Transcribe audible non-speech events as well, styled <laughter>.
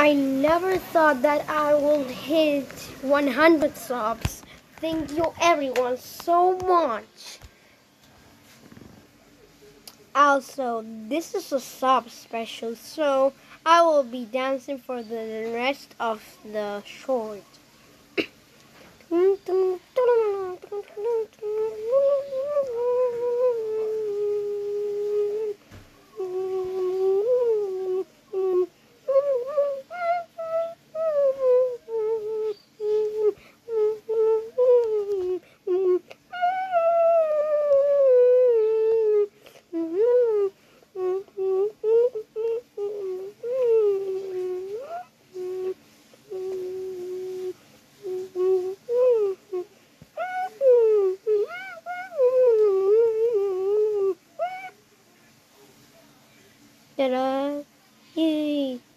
I never thought that I will hit 100 subs. Thank you everyone so much. Also, this is a sub special, so I will be dancing for the rest of the short. <coughs> ya da. Yay.